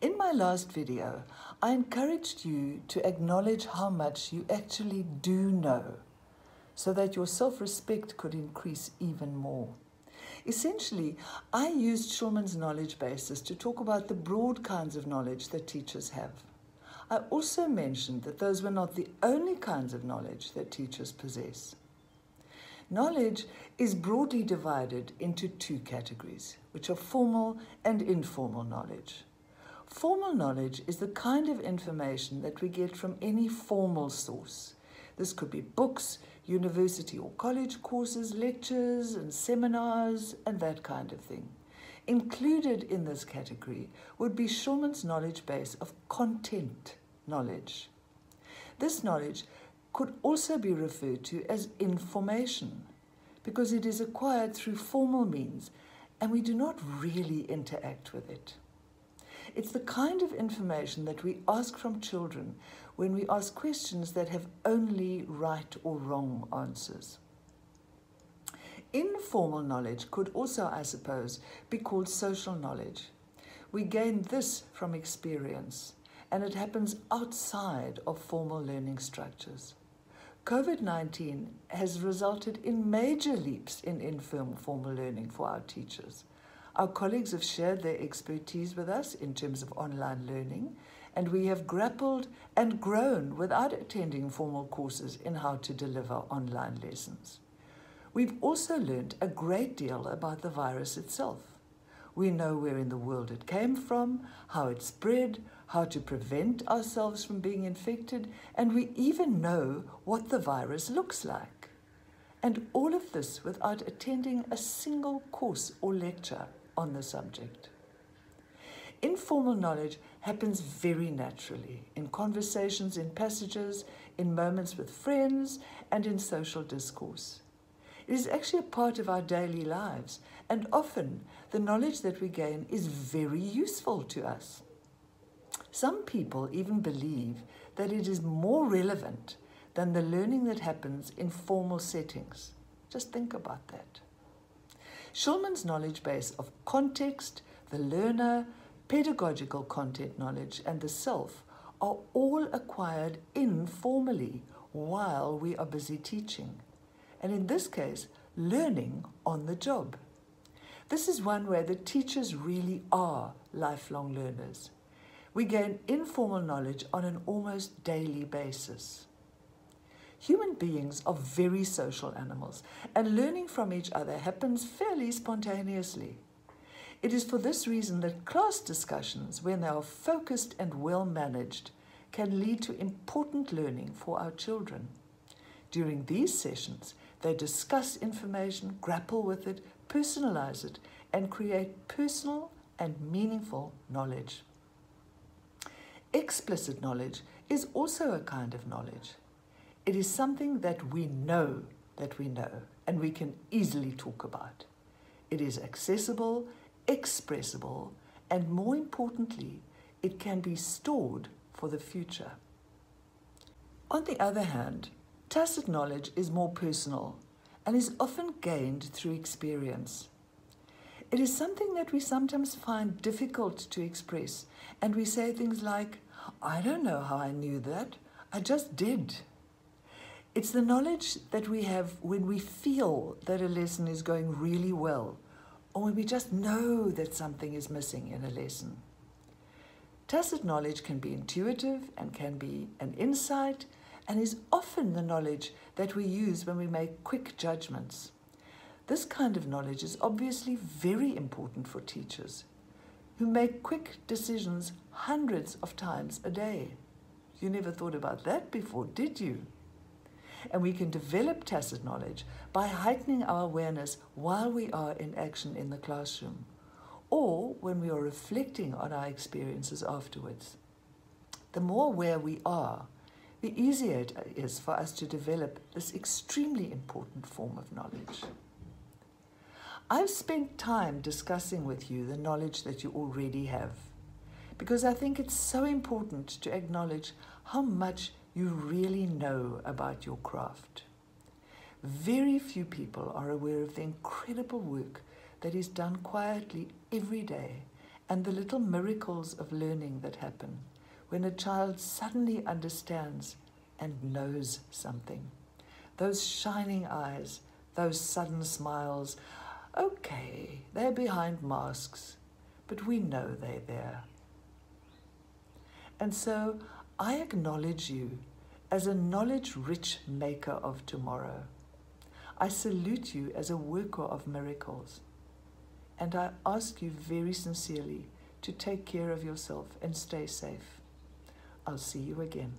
In my last video, I encouraged you to acknowledge how much you actually do know so that your self respect could increase even more. Essentially, I used Shulman's knowledge basis to talk about the broad kinds of knowledge that teachers have. I also mentioned that those were not the only kinds of knowledge that teachers possess. Knowledge is broadly divided into two categories, which are formal and informal knowledge. Formal knowledge is the kind of information that we get from any formal source. This could be books, university or college courses, lectures and seminars, and that kind of thing. Included in this category would be Shulman's knowledge base of content knowledge. This knowledge could also be referred to as information because it is acquired through formal means and we do not really interact with it. It's the kind of information that we ask from children when we ask questions that have only right or wrong answers. Informal knowledge could also, I suppose, be called social knowledge. We gain this from experience, and it happens outside of formal learning structures. COVID 19 has resulted in major leaps in informal learning for our teachers. Our colleagues have shared their expertise with us in terms of online learning, and we have grappled and grown without attending formal courses in how to deliver online lessons. We've also learned a great deal about the virus itself. We know where in the world it came from, how it spread, how to prevent ourselves from being infected, and we even know what the virus looks like. And all of this without attending a single course or lecture on the subject. Informal knowledge happens very naturally in conversations, in passages, in moments with friends, and in social discourse. It is actually a part of our daily lives, and often the knowledge that we gain is very useful to us. Some people even believe that it is more relevant than the learning that happens in formal settings. Just think about that. Shulman's knowledge base of context, the learner, pedagogical content knowledge, and the self are all acquired informally while we are busy teaching. And in this case, learning on the job. This is one where the teachers really are lifelong learners we gain informal knowledge on an almost daily basis. Human beings are very social animals, and learning from each other happens fairly spontaneously. It is for this reason that class discussions, when they are focused and well managed, can lead to important learning for our children. During these sessions, they discuss information, grapple with it, personalize it, and create personal and meaningful knowledge. Explicit knowledge is also a kind of knowledge. It is something that we know that we know and we can easily talk about. It is accessible, expressible, and more importantly, it can be stored for the future. On the other hand, tacit knowledge is more personal and is often gained through experience. It is something that we sometimes find difficult to express, and we say things like, I don't know how I knew that, I just did. It's the knowledge that we have when we feel that a lesson is going really well, or when we just know that something is missing in a lesson. Tacit knowledge can be intuitive and can be an insight, and is often the knowledge that we use when we make quick judgments. This kind of knowledge is obviously very important for teachers who make quick decisions hundreds of times a day. You never thought about that before, did you? And we can develop tacit knowledge by heightening our awareness while we are in action in the classroom or when we are reflecting on our experiences afterwards. The more aware we are, the easier it is for us to develop this extremely important form of knowledge. I've spent time discussing with you the knowledge that you already have because I think it's so important to acknowledge how much you really know about your craft. Very few people are aware of the incredible work that is done quietly every day and the little miracles of learning that happen when a child suddenly understands and knows something. Those shining eyes, those sudden smiles. Okay, they're behind masks, but we know they're there. And so I acknowledge you as a knowledge rich maker of tomorrow. I salute you as a worker of miracles. And I ask you very sincerely to take care of yourself and stay safe. I'll see you again.